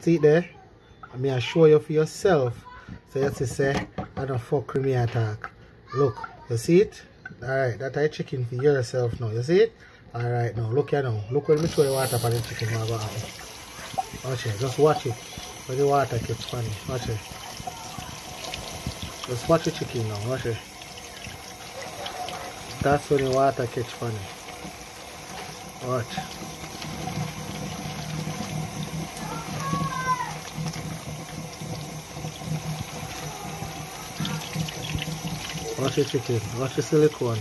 See it there? I mean, I show you for yourself. So you see, say, I don't fuck with me attack. Look, you see it? Alright, that I chicken for yourself now. You see it? Alright now, look here now. Look when me throw the water for the chicken. Watch it, just watch it. When the water keeps funny. Watch it. Just watch the chicken now, watch it. That's when the water catch funny. Watch. Watch the chicken, watch the silicone.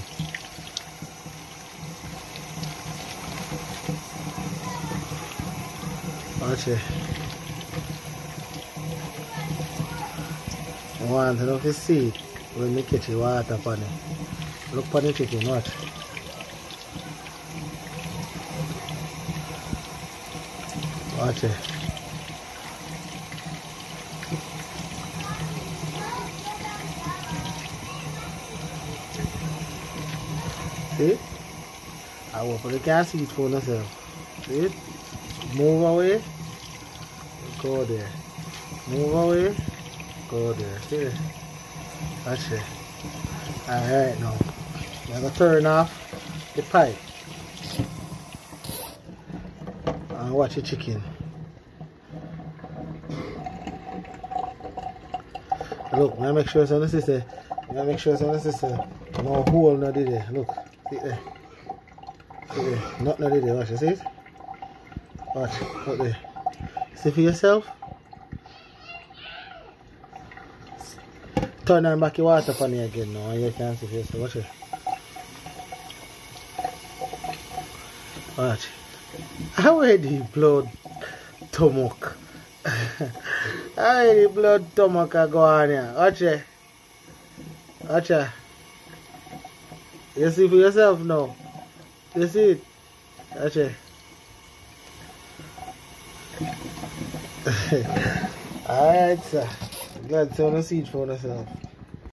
Watch it. Enough to see when we catch the water upon it. Look upon the chicken, watch. Watch it. See? I will put the gas seat for myself. See? Eh? Move away. Go there. Move away. Go there. See? That's it. Alright now. I'm going to turn off the pipe. And watch the chicken. Look, now make sure it's on the system. Make sure it's on the system. No hole not there. Look. There. See there. Not not there. Watch. You see? Watch. Look there. See for yourself? Turn on back your water here again now you can see for yourself. Watch it. Watch. How are the blood tomok? How are the blood stomach go on here? Watch it. Watch it. You see for yourself now. You see it? It. Alright, sir. Glad to see it for yourself.